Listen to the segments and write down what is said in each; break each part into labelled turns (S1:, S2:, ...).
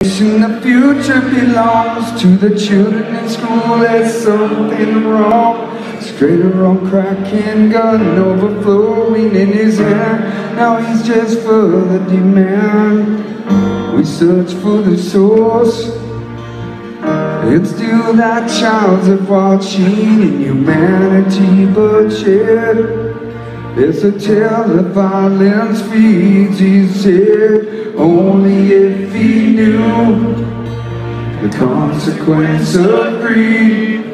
S1: The future belongs to the children in school. There's something wrong. Straight around cracking gun overflowing in his hand. Now he's just for the demand. We search for the source. It's still that child's of watching in humanity, yet. It's a tale of violence feeds his head Only if he knew The consequence of greed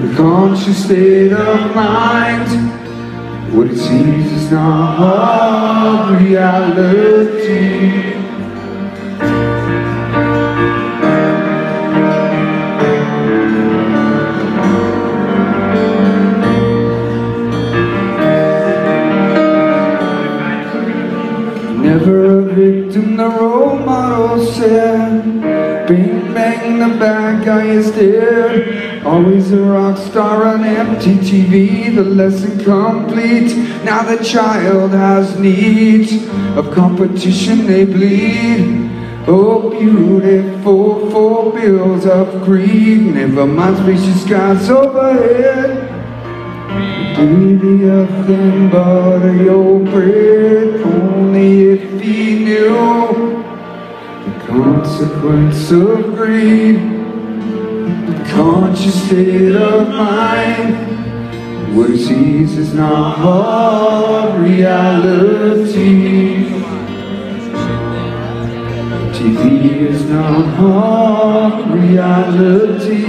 S1: The conscious state of mind. What it sees is not reality Never a victim, the role model said Bing bang, the bad guy is dead Always a rock star on MTV The lesson complete. Now the child has needs Of competition they bleed. Oh beautiful for bills of greed. Never mind spacious skies overhead Baby, of thin butter your bread Only if he knew The consequence of greed. The conscious state of mind What he sees is not hard reality? TV is not hard reality.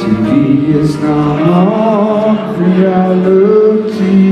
S1: TV is not reality